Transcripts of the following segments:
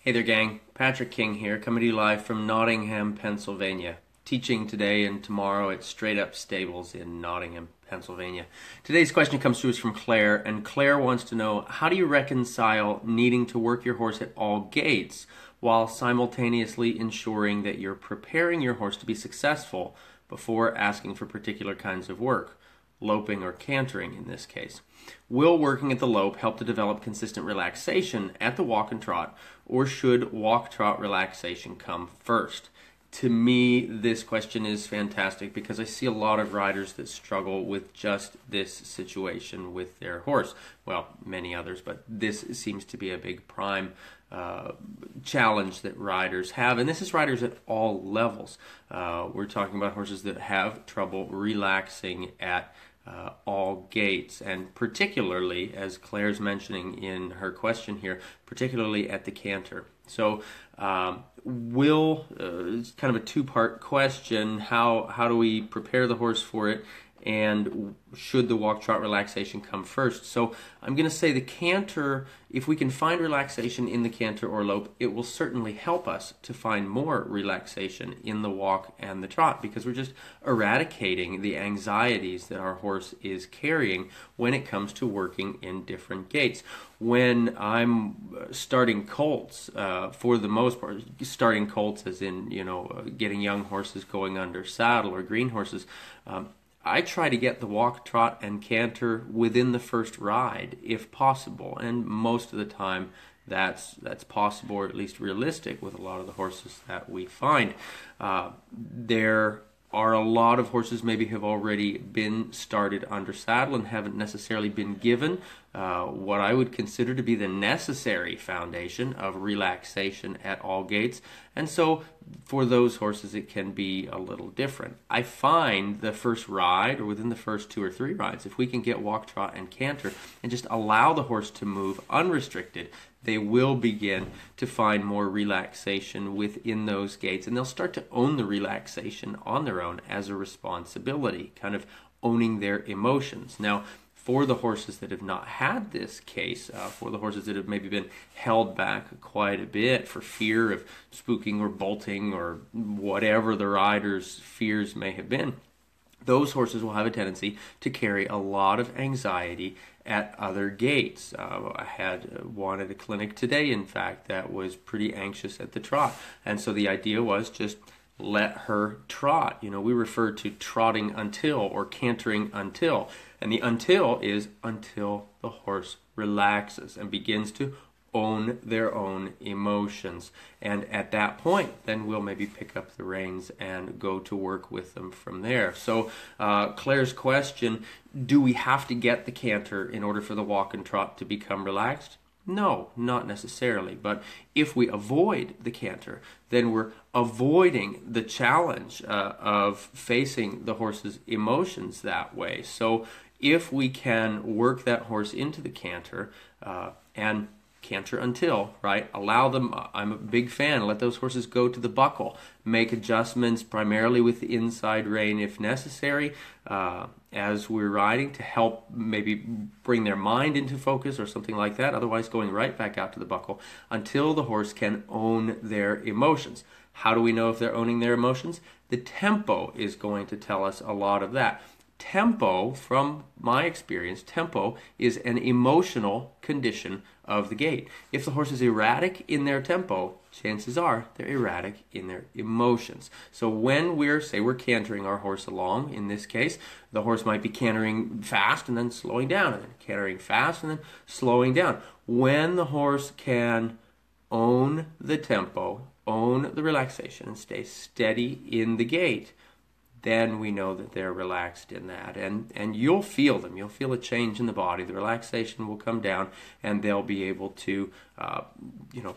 Hey there, gang. Patrick King here, coming to you live from Nottingham, Pennsylvania. Teaching today and tomorrow at Straight Up Stables in Nottingham, Pennsylvania. Today's question comes to us from Claire, and Claire wants to know how do you reconcile needing to work your horse at all gaits while simultaneously ensuring that you're preparing your horse to be successful before asking for particular kinds of work? Loping or cantering in this case. Will working at the lope help to develop consistent relaxation at the walk and trot, or should walk trot relaxation come first? To me, this question is fantastic because I see a lot of riders that struggle with just this situation with their horse. Well, many others, but this seems to be a big prime challenge that riders have, and this is riders at all levels. Uh, we're talking about horses that have trouble relaxing at uh, all gaits, and particularly, as Claire's mentioning in her question here, particularly at the canter. So, um, will uh, it's kind of a two-part question. How how do we prepare the horse for it? And should the walk trot relaxation come first? So I'm going to say the canter, if we can find relaxation in the canter or lope, it will certainly help us to find more relaxation in the walk and the trot because we're just eradicating the anxieties that our horse is carrying when it comes to working in different gaits. When I'm starting colts, uh, for the most part, starting colts as in, you know, uh, getting young horses going under saddle or green horses, um, I try to get the walk, trot, and canter within the first ride if possible, and most of the time that's that's possible or at least realistic with a lot of the horses that we find. Uh, there are a lot of horses maybe have already been started under saddle and haven't necessarily been given uh, what I would consider to be the necessary foundation of relaxation at all gaits. And so for those horses, it can be a little different. I find the first ride or within the first two or three rides, if we can get walk, trot, and canter and just allow the horse to move unrestricted, they will begin to find more relaxation within those gaits and they'll start to own the relaxation on their own as a responsibility, kind of owning their emotions. Now, for the horses that have not had this case, uh, for the horses that have maybe been held back quite a bit for fear of spooking or bolting or whatever the rider's fears may have been, those horses will have a tendency to carry a lot of anxiety at other gaits. Uh, I had one at a clinic today, in fact, that was pretty anxious at the trot. And so the idea was just let her trot. You know, we refer to trotting until or cantering until. And the until is until the horse relaxes and begins to own their own emotions. And at that point, then we'll maybe pick up the reins and go to work with them from there. So, uh, Claire's question do we have to get the canter in order for the walk and trot to become relaxed? No, not necessarily. But if we avoid the canter, then we're avoiding the challenge uh, of facing the horse's emotions that way. So if we can work that horse into the canter uh, and canter until, right? Allow them, I'm a big fan, let those horses go to the buckle. Make adjustments primarily with the inside rein if necessary uh, as we're riding to help maybe bring their mind into focus or something like that. Otherwise, going right back out to the buckle until the horse can own their emotions. How do we know if they're owning their emotions? The tempo is going to tell us a lot of that tempo, from my experience, tempo is an emotional condition of the gait. If the horse is erratic in their tempo, chances are they're erratic in their emotions. So when we're, say, we're cantering our horse along, in this case, the horse might be cantering fast and then slowing down, and then cantering fast and then slowing down. When the horse can own the tempo, own the relaxation, and stay steady in the gait, then we know that they're relaxed in that. And, and you'll feel them. You'll feel a change in the body. The relaxation will come down, and they'll be able to, uh, you know,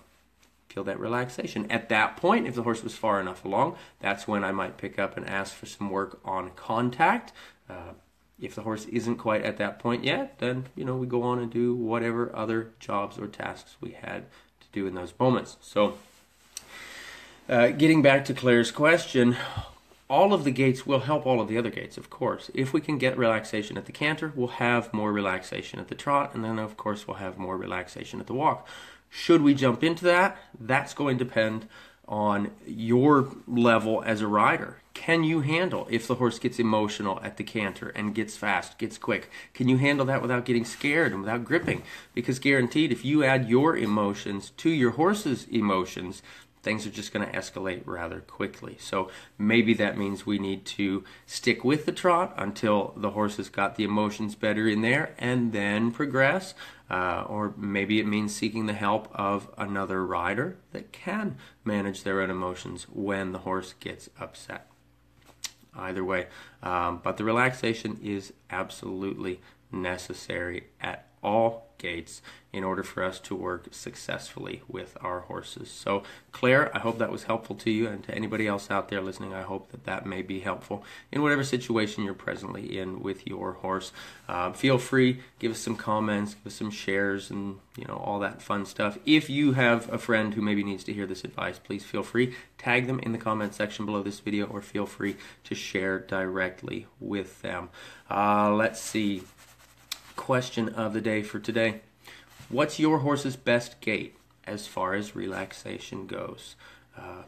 feel that relaxation. At that point, if the horse was far enough along, that's when I might pick up and ask for some work on contact. Uh, if the horse isn't quite at that point yet, then you know we go on and do whatever other jobs or tasks we had to do in those moments. So, uh, getting back to Claire's question, all of the gaits will help all of the other gaits, of course. If we can get relaxation at the canter, we'll have more relaxation at the trot, and then, of course, we'll have more relaxation at the walk. Should we jump into that? That's going to depend on your level as a rider. Can you handle if the horse gets emotional at the canter and gets fast, gets quick? Can you handle that without getting scared and without gripping? Because guaranteed, if you add your emotions to your horse's emotions, things are just going to escalate rather quickly. So maybe that means we need to stick with the trot until the horse has got the emotions better in there and then progress. Uh, or maybe it means seeking the help of another rider that can manage their own emotions when the horse gets upset. Either way, um, but the relaxation is absolutely necessary at all gaits in order for us to work successfully with our horses. So, Claire, I hope that was helpful to you, and to anybody else out there listening, I hope that that may be helpful in whatever situation you're presently in with your horse. Uh, feel free, give us some comments, give us some shares, and you know all that fun stuff. If you have a friend who maybe needs to hear this advice, please feel free tag them in the comment section below this video, or feel free to share directly with them. Uh, let's see question of the day for today. What's your horse's best gait as far as relaxation goes? Uh,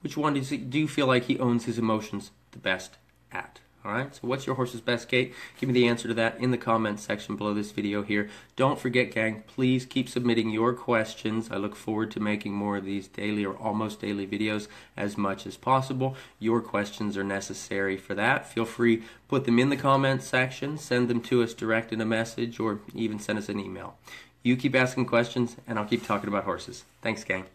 which one does he, do you feel like he owns his emotions the best at? All right, so what's your horse's best gait? Give me the answer to that in the comments section below this video here. Don't forget, gang, please keep submitting your questions. I look forward to making more of these daily or almost daily videos as much as possible. Your questions are necessary for that. Feel free, put them in the comments section, send them to us direct in a message, or even send us an email. You keep asking questions, and I'll keep talking about horses. Thanks, gang.